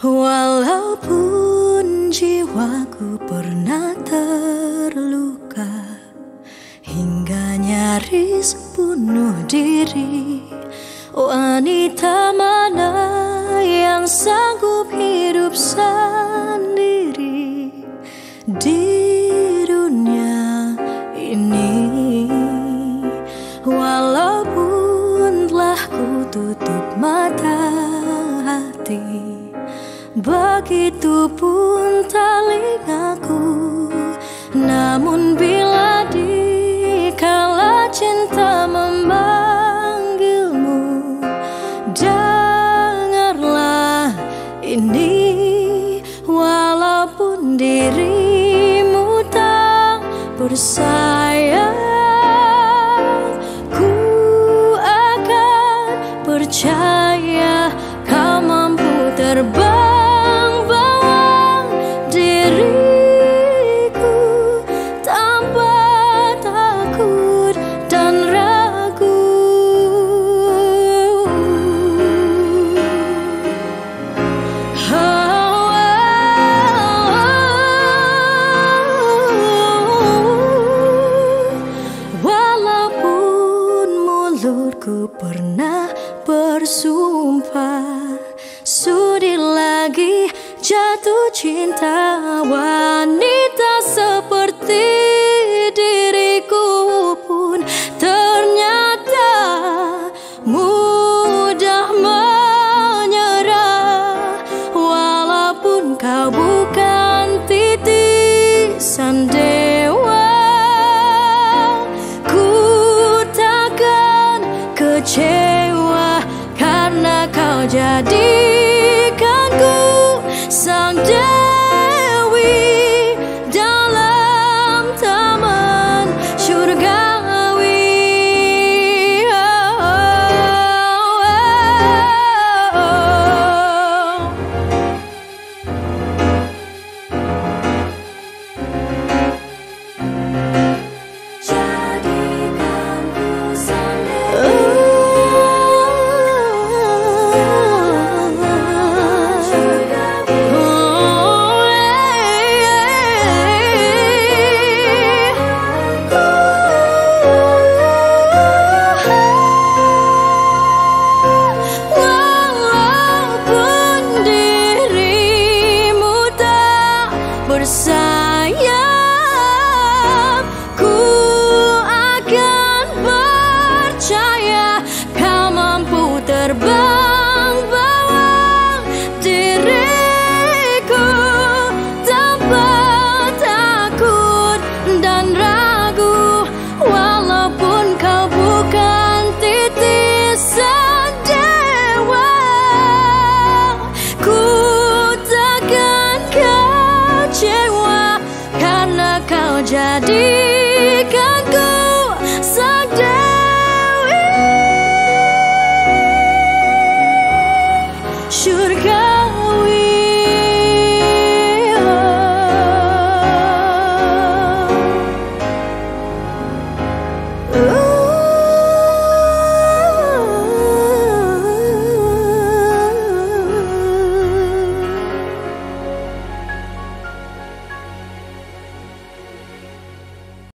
Walaupun jiwaku pernah terluka Hingga nyaris bunuh diri Wanita mana yang sanggup hidup sendiri Di dunia ini? Walaupun telah ku tutup mata hati Begitupun telingaku. Namun bila dikala cinta memanggilmu Dengarlah ini. Walaupun dirimu tak bersayang Ku akan percaya kau mampu terbang bersumpah Sudi lagi jatuh cinta. Wanita seperti karena I